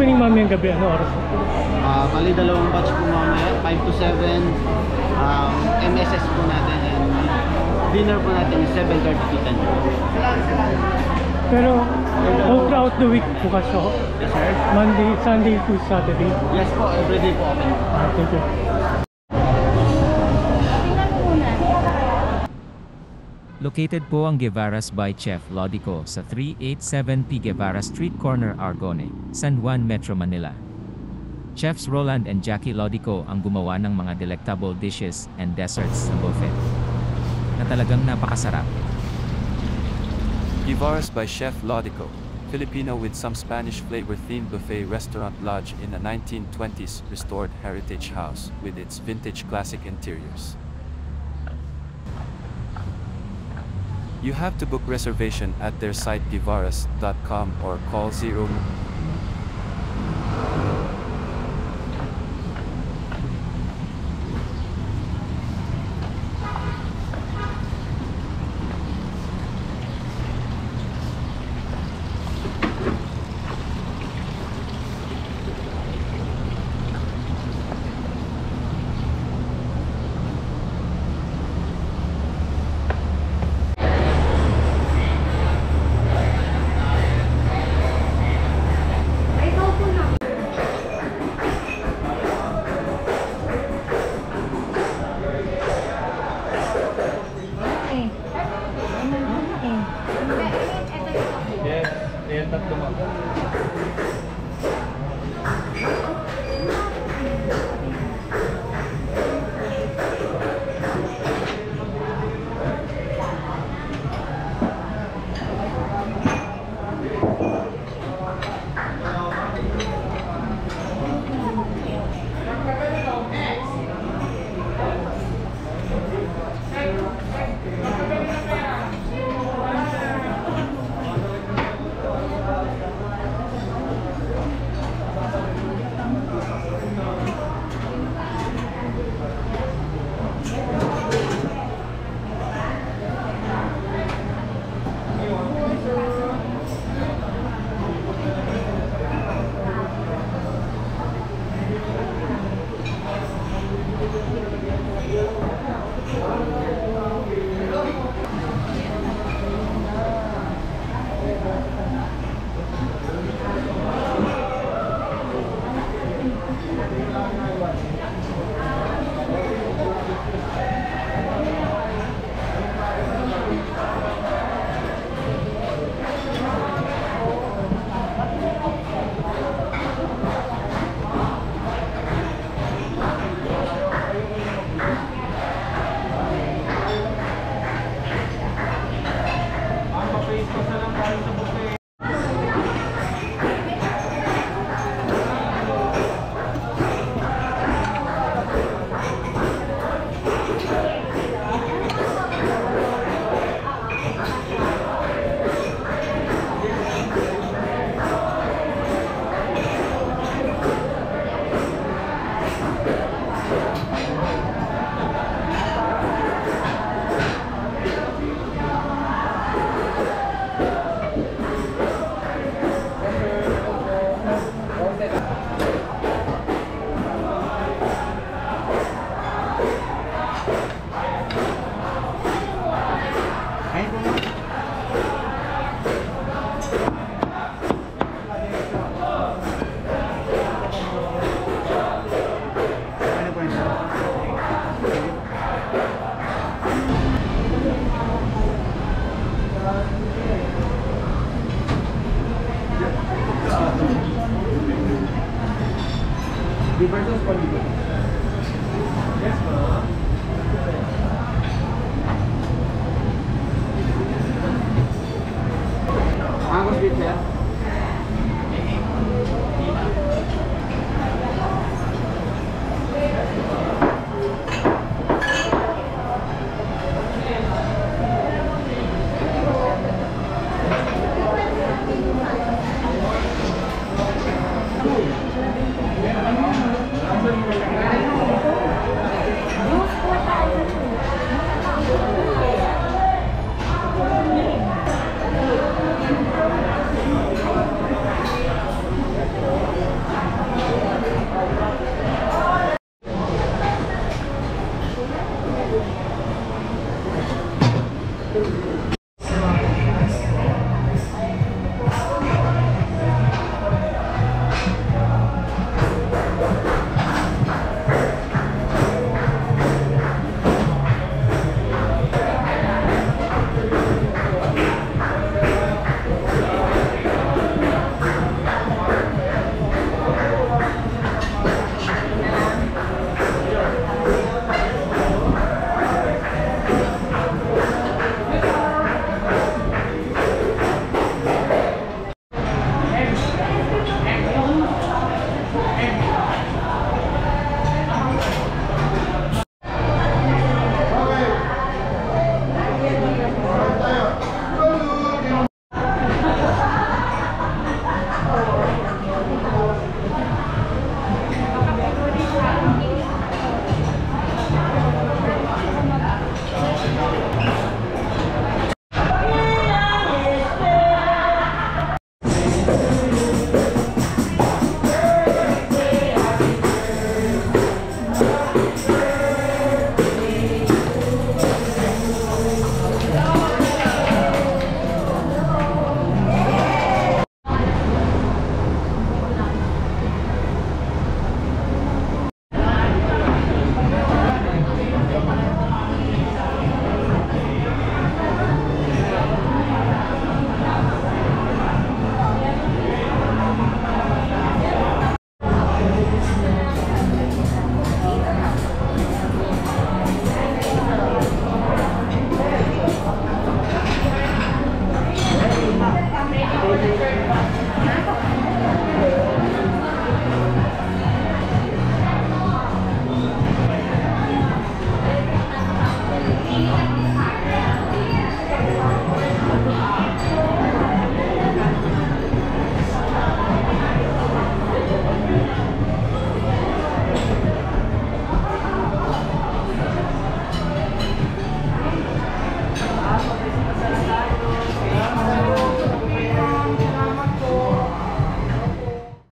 opening mamayang gabi, ano oras? Ah, bali dalawang batch po mamaya, 5 to 7. Um, MSS po natin and dinner po natin is 7.30 to 10. Pero all throughout the week bukas ako. Yes sir? Monday, Sunday to Saturday. Yes po, everyday po open. Ah, thank you. Located po ang Guevara's by Chef Lodico sa 387P Guevara Street Corner, Argone, San Juan, Metro Manila. Chefs Roland and Jackie Lodico ang gumawa ng mga delectable dishes and desserts sa buffet na talagang napakasarap. Guevara's by Chef Lodico, Filipino with some Spanish flavor-themed buffet restaurant lodge in a 1920s restored heritage house with its vintage classic interiors. You have to book reservation at their site guevaras.com or call 0 Mo. Reversos po dito. Yes